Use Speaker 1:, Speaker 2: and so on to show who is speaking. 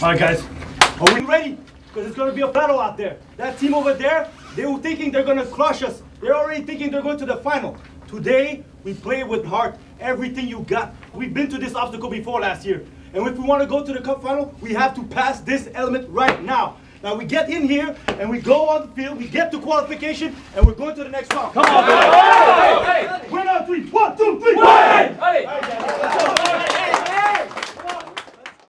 Speaker 1: All right, guys. Are we ready? Because it's going to be a battle out there. That team over there, they were thinking they're going to crush us. They're already thinking they're going to the final. Today, we play with heart. Everything you got. We've been to this obstacle before last year. And if we want to go to the cup final, we have to pass this element right now. Now we get in here and we go on the field, we get to qualification, and we're going to the next round. Come on,
Speaker 2: guys.